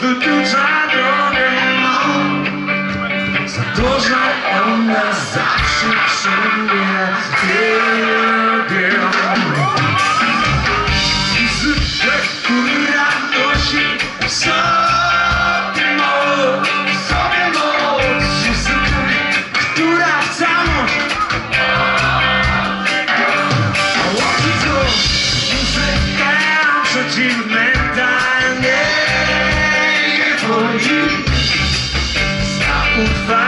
the dudes I don't know Задолжена она за все, что мне делал for you. I will fight.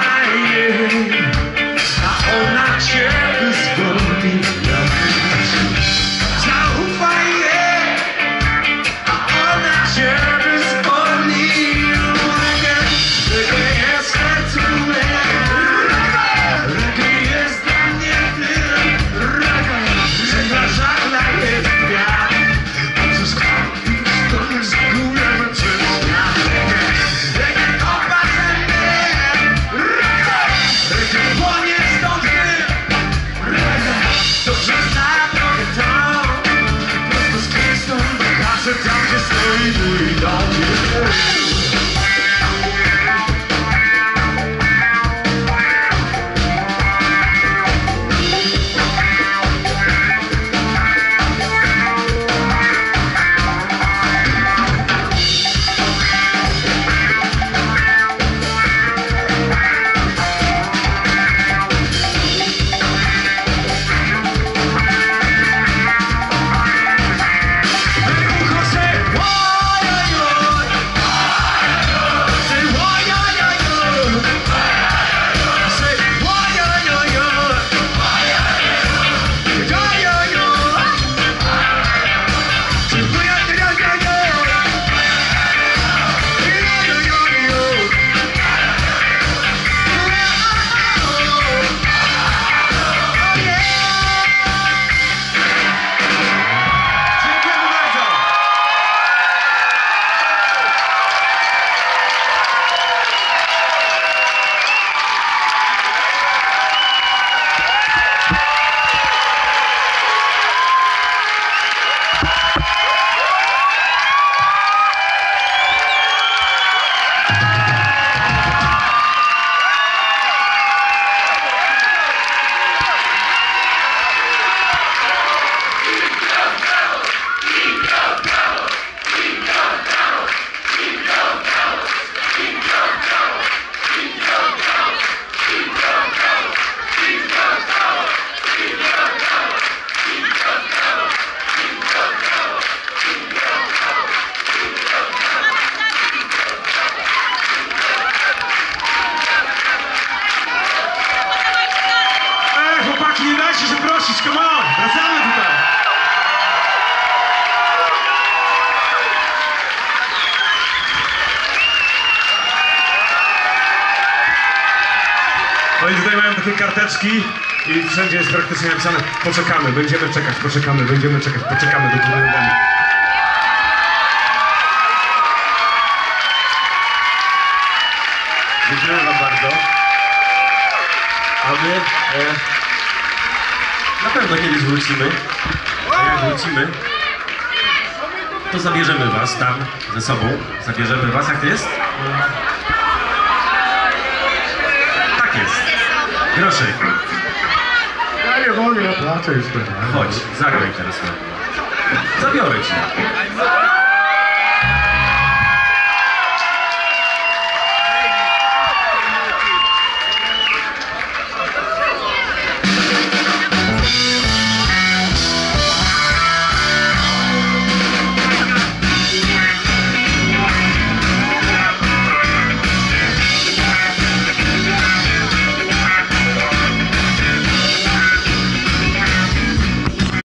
Takie karteczki i wszędzie jest praktycznie napisane poczekamy, będziemy czekać, poczekamy, będziemy czekać, poczekamy, nie damy. Dziękuję wam bardzo. A my e, na pewno kiedyś wrócimy. A jak wrócimy, to zabierzemy was tam ze sobą. Zabierzemy was, jak to jest? Tak jest. Groszek, Ja nie mogę, ja płaczę już teraz. chodź, zagraj teraz. Zabiorę cię.